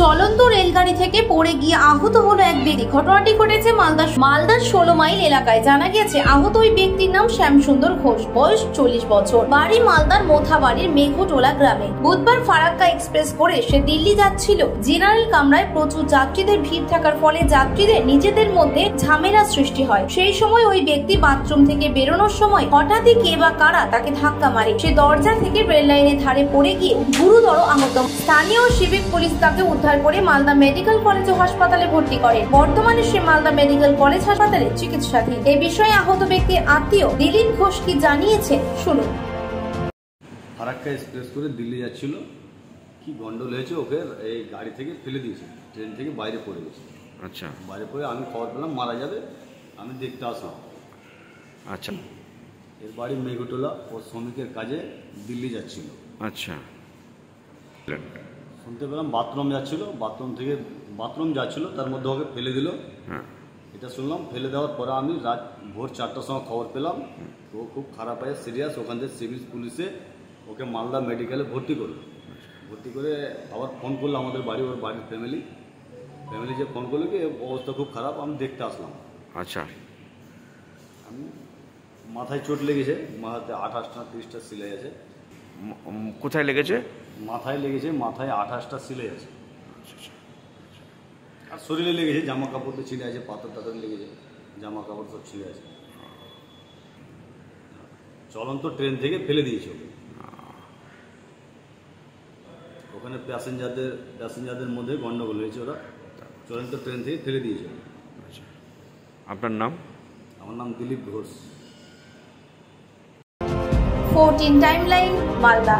চলন্ত রেলগাড়ি থেকে পড়ে গিয়ে আহত হলো এক ব্যক্তি। ঘটনাটি ঘটেছে মালদা মালদার ষোলো মাইল এলাকায়। জানা গেছে আহত ওই ব্যক্তির নাম শ্যামসুন্দর ঘোষ। বয়স চল্লিশ বছর। বাড়ি মালদার মোথাবাড়ির মেঘটোলা গ্রামে। বুধবার ফারাক্কা এক্সপ্রেস করে সে দিল্লি যাচ্ছিল। জেনারেল কামরায় প্রচুর যাত্রীদের ভিড় থাকার ফলে যাত্রীদের নিজেদের মধ্যে ঝামেলা সৃষ্টি হয়। সেই সময় ওই ব্যক্তি বাথরুম থেকে বেরোনোর সময় হঠাৎই কে বা কারা তাকে ধাক্কা মারে। সে দরজা থেকে রেল লাইনের ধারে পড়ে গিয়ে গুরুতর আহত। স্থানীয় সিভিক পুলিশ তাকে উদ্ধার করে মালদা মেডিকেল কলেজ ও হাসপাতালে ভর্তি করে। বর্তমানে সে মালদা মেডিকেল কলেজ হাসপাতালে চিকিৎসাধীন। এ বিষয়ে আহত ব্যক্তির আত্মীয় দিলীপ ঘোষ কি জানিয়েছে শুনুন। ফারাক্কা এক্সপ্রেস করে দিল্লি যাচ্ছিল। কি গন্ডল হয়েছে ওকে? এই গাড়ি থেকে ফেলে দিয়েছে। ট্রেন থেকে বাইরে পড়ে গেছে। আচ্ছা। বাইরে পড়ে আমি খবর পেলাম মারা যাবে। আমি দেখতে আসলাম। আচ্ছা। এর বাড়ি মেঘটোলা ও শ্রমিকের কাজে দিল্লি যাচ্ছিল। আচ্ছা। শুনতে পেলাম বাথরুম যাচ্ছিল বাথরুম থেকে বাথরুম যাচ্ছিল তার মধ্যে ওকে ফেলে দিল। হ্যাঁ। এটা শুনলাম ফেলে দেওয়ার পরে আমি রাত ভোর চারটার সময় খবর পেলাম ও খুব খারাপ হয়ে সিরিয়াস ওখান থেকে সিভিল পুলিশে ওকে মালদা মেডিকেলে ভর্তি করল। ভর্তি করে আবার ফোন করল আমাদের বাড়ি ওর বাড়ির ফ্যামিলি ফ্যামিলি যে ফোন করল কি অবস্থা খুব খারাপ আমি দেখতে আসলাম। আচ্ছা। আমি মাথায় চোট লেগেছে মাথাতে আঠাশটা তিরিশটা সিলাই আছে। কোথায় লেগেছে? মাথায় লেগেছে মাথায় আঠাশটা সিলাই আছে। আর শরীরে লেগেছে জামা কাপড় তো ছিঁড়ে আছে পাথর টাথর লেগেছে জামা কাপড় সব ছিঁড়ে আছে। চলন্ত ট্রেন থেকে ফেলে দিয়েছে ওকে। ওখানে প্যাসেঞ্জারদের প্যাসেঞ্জারদের মধ্যে গন্ডগোল হয়েছে ওরা। চলন্ত ট্রেন থেকে ফেলে দিয়েছে। আচ্ছা। আপনার নাম? আমার নাম Dilip Ghosh. Fourteen timeline Malda